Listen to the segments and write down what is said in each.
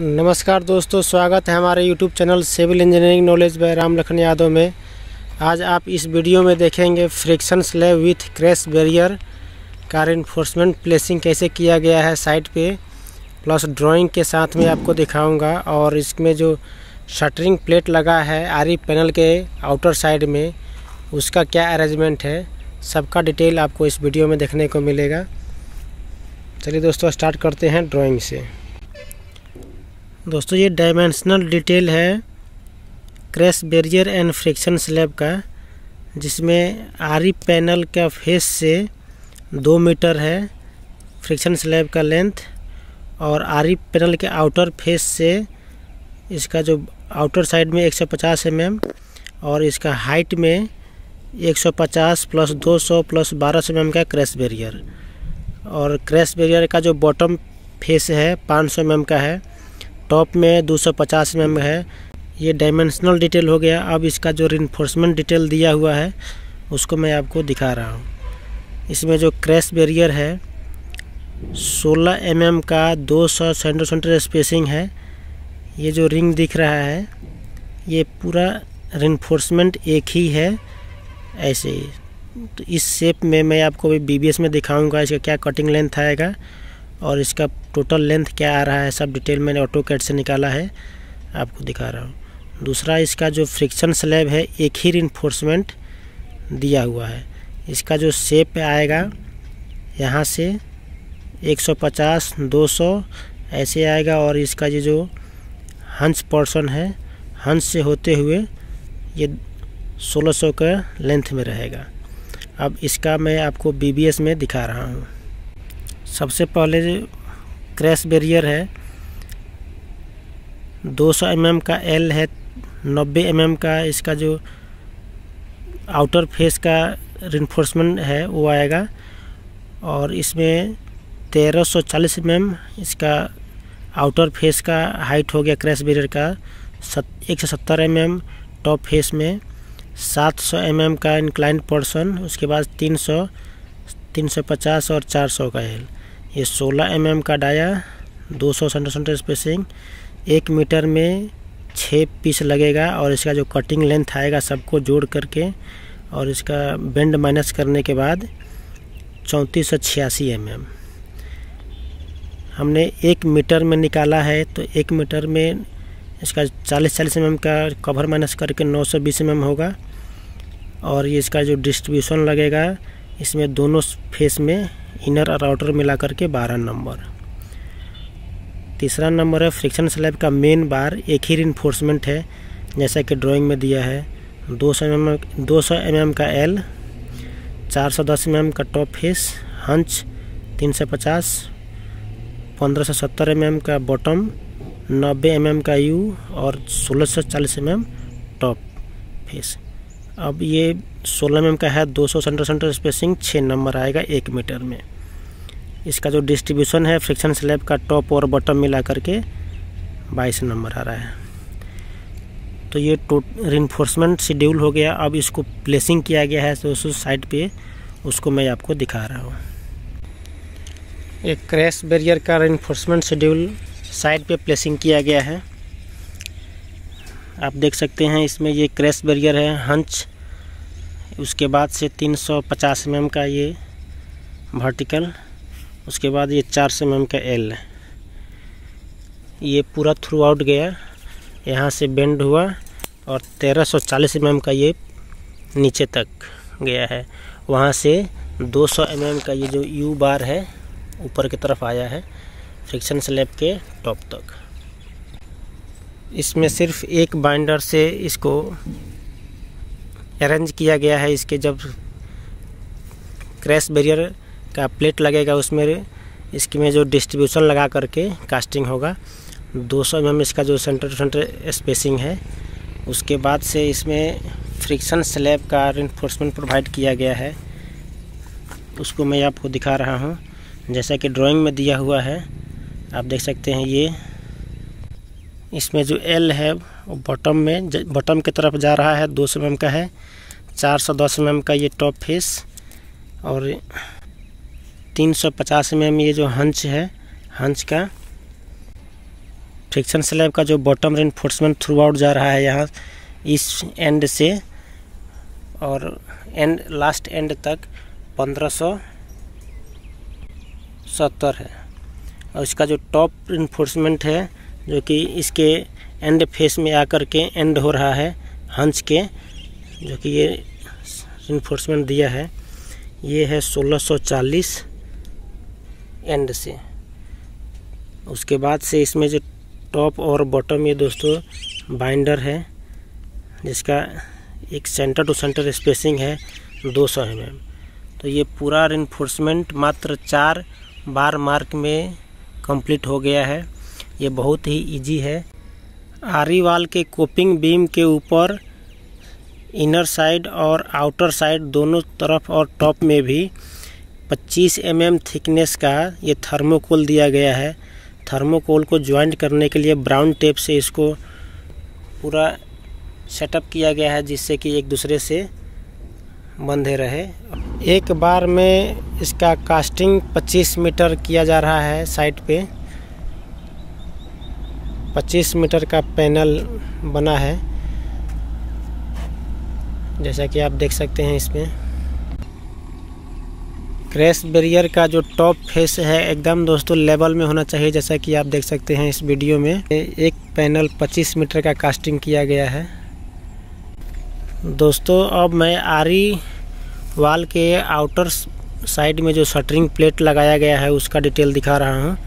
नमस्कार दोस्तों, स्वागत है हमारे YouTube channel civil engineering knowledge by Ram Lakhan Yadav में। आज आप इस वीडियो में देखेंगे friction slab with crash barrier का इन्फोर्समेंट प्लेसिंग कैसे किया गया है साइट पे, प्लस ड्राइंग के साथ में आपको दिखाऊँगा, और इसमें जो शटरिंग प्लेट लगा है आरी पैनल के आउटर साइड में, उसका क्या अरेंजमेंट है, सबका डिटेल आपको इस वीडियो में देखने को मिलेगा। चलिए दोस्तों, स्टार्ट करते हैं ड्राइंग से। दोस्तों, ये डायमेंशनल डिटेल है crash barrier and friction slab का, जिसमें आरी पैनल का फेस से दो मीटर है फ्रिक्शन स्लैब का लेंथ और आरी पैनल के आउटर फेस से इसका जो आउटर साइड में 150 सौ mm और इसका हाइट में 150 प्लस 200 प्लस 12 सौ mm का क्रैश बैरियर और क्रैश बैरियर का जो बॉटम फेस है 500 सौ mm का है। टॉप में 250 एम mm है। ये डायमेंशनल डिटेल हो गया। अब इसका जो इन्फोर्समेंट डिटेल दिया हुआ है, उसको मैं आपको दिखा रहा हूँ। इसमें जो क्रैश बैरियर है 16 एम mm का 200 सेंटर स्पेसिंग है। ये जो रिंग दिख रहा है, ये पूरा इन्फोर्समेंट एक ही है, ऐसे ही। तो इस शेप में मैं आपको अभी बी में दिखाऊँगा, इसका क्या कटिंग लेंथ आएगा। और इसका टोटल लेंथ क्या आ रहा है, सब डिटेल मैंने ऑटो कैट से निकाला है। आपको दिखा रहा हूँ। दूसरा, इसका जो फ्रिक्शन स्लैब है, एक ही इन्फोर्समेंट दिया हुआ है। इसका जो शेप आएगा, यहाँ से 150 200 ऐसे आएगा। और इसका ये जो हंस पोर्शन है, हंस से होते हुए ये 1600 का लेंथ में रहेगा। अब इसका मैं आपको बीबीएस में दिखा रहा हूँ। सबसे पहले क्रैश बैरियर है 200 सौ mm का एल है 90 एम mm का, इसका जो आउटर फेस का रिन्फोर्समेंट है, वो आएगा। और इसमें 1340 mm इसका आउटर फेस का हाइट हो गया क्रैश बैरियर का एक सौ सत्तर एम एम, टॉप फेस में। 700 सौ mm का इंक्लाइंट पोर्शन उसके बाद 300 350 और 400 का एल ये 16 एम का डाया 200 सौ सेंटर स्पेसिंग एक मीटर में छः पीस लगेगा और इसका जो कटिंग लेंथ आएगा सबको जोड़ करके और इसका बेंड माइनस करने के बाद चौंतीस सौ छियासी एम। हमने एक मीटर में निकाला है तो एक मीटर में इसका 40 चालीस एम का कवर माइनस करके 920 एम होगा और ये इसका जो डिस्ट्रीब्यूशन लगेगा, इसमें दोनों फेस में इनर और आउटर मिला करके बारह नंबर। तीसरा नंबर है, फ्रिक्शन स्लैब का मेन बार एक ही इन्फोर्समेंट है, जैसा कि ड्राइंग में दिया है। दो सौ एम दो सौ एम का एल चार सौ दस एम का टॉप फेस हंच तीन सौ पचास, पंद्रह सौ सत्तर एम का बॉटम नब्बे एम का यू और सोलह सौ चालीस एम टॉप फेस अब ये 16 एम का है 200 सौ सेंटर सेंटर स्पेसिंग छः नंबर आएगा एक मीटर में। इसका जो डिस्ट्रीब्यूशन है फ्रिक्शन स्लैब का टॉप और बॉटम मिला करके 22 नंबर आ रहा है। तो ये टो इन्फोर्समेंट शेड्यूल हो गया। अब इसको प्लेसिंग किया गया है तो उस साइड पे, उसको मैं आपको दिखा रहा हूँ। एक क्रैश बैरियर का इन्फोर्समेंट शेड्यूल साइड पे प्लेसिंग किया गया है। आप देख सकते हैं, इसमें ये क्रैश बैरियर है हंच उसके बाद से 350 सौ एम का ये वर्टिकल उसके बाद ये चार सौ एम का एल ये पूरा थ्रू आउट गया, यहाँ से बेंड हुआ और 1340 सौ एम का ये नीचे तक गया है। वहाँ से 200 एम का ये जो यू बार है, ऊपर की तरफ़ आया है फ्रिक्शन स्लैब के टॉप तक। इसमें सिर्फ़ एक बाइंडर से इसको अरेंज किया गया है इसके जब क्रैश बैरियर का प्लेट लगेगा उसमें इसके में जो डिस्ट्रीब्यूशन लगा करके कास्टिंग होगा 200 सौ mm इसका जो सेंटर टू सेंटर स्पेसिंग है, उसके बाद से इसमें फ्रिक्शन स्लैब का इन्फोर्समेंट प्रोवाइड किया गया है। उसको मैं आपको दिखा रहा हूँ, जैसा कि ड्राइंग में दिया हुआ है, आप देख सकते हैं ये इसमें जो एल है, वो बॉटम में बॉटम की तरफ़ जा रहा है, दो सौ एम का है, चार सौ दस एम का ये टॉप फेस और तीन सौ पचास एम ये जो हंच है हंच का फ्रिक्शन स्लैब का जो बॉटम रेनफोर्समेंट थ्रू आउट जा रहा है यहाँ, इस एंड से, और एंड लास्ट एंड तक पंद्रह सौ सत्तर है। और इसका जो टॉप इन्फोर्समेंट है जो कि इसके एंड फेस में आकर के एंड हो रहा है हंस के, जो कि ये इन्फोर्समेंट दिया है। ये है 1640 एंड से। उसके बाद से इसमें जो टॉप और बॉटम ये दोस्तों बाइंडर है, जिसका एक सेंटर टू सेंटर स्पेसिंग है 200 सौ mm तो ये पूरा इन्फोर्समेंट मात्र चार बार मार्क में कंप्लीट हो गया है। ये बहुत ही इजी है। आरी वाल के कोपिंग बीम के ऊपर इनर साइड और आउटर साइड दोनों तरफ़ और टॉप में भी 25 एम mm थिकनेस का ये थर्मोकोल दिया गया है। थर्मोकोल को ज्वाइंट करने के लिए ब्राउन टेप से इसको पूरा सेटअप किया गया है, जिससे कि एक दूसरे से बंधे रहे। एक बार में इसका कास्टिंग 25 मीटर किया जा रहा है साइड पे। 25 मीटर का पैनल बना है। जैसा कि आप देख सकते हैं इसमें। क्रैश बैरियर का जो टॉप फेस है, एकदम दोस्तों लेवल में होना चाहिए, जैसा कि आप देख सकते हैं इस वीडियो में। एक पैनल 25 मीटर का कास्टिंग किया गया है। दोस्तों, अब मैं आरी वाल के आउटर साइड में जो शटरिंग प्लेट लगाया गया है, उसका डिटेल दिखा रहा हूँ।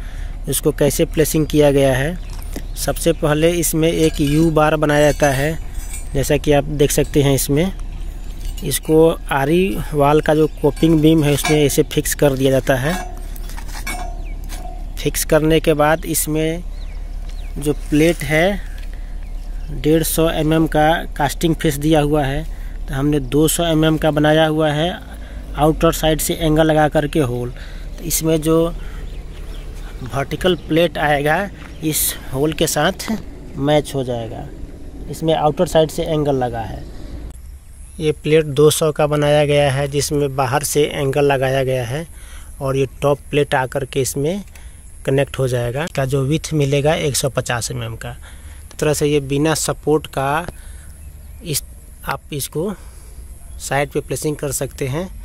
इसको कैसे प्लेसिंग किया गया है। सबसे पहले इसमें एक यू बार बनाया जाता है, जैसा कि आप देख सकते हैं इसमें। इसको आरी वाल का जो कोपिंग बीम है, उसमें ऐसे फिक्स कर दिया जाता है। फिक्स करने के बाद इसमें जो प्लेट है, डेढ़ सौ एम का कास्टिंग फेस दिया हुआ है। तो हमने 200 सौ mm का बनाया हुआ है आउटर साइड से एंगल लगा करके होल तो इसमें जो वर्टिकल प्लेट आएगा, इस होल के साथ मैच हो जाएगा। इसमें आउटर साइड से एंगल लगा है। ये प्लेट 200 का बनाया गया है, जिसमें बाहर से एंगल लगाया गया है और ये टॉप प्लेट आकर के इसमें कनेक्ट हो जाएगा। का जो विथ मिलेगा 150 सौ mm का। तो तरह से ये बिना सपोर्ट का इस, आप इसको साइड पे प्लेसिंग कर सकते हैं।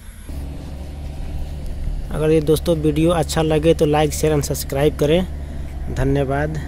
अगर ये दोस्तों वीडियो अच्छा लगे तो लाइक शेयर एंड सब्सक्राइब करें। धन्यवाद।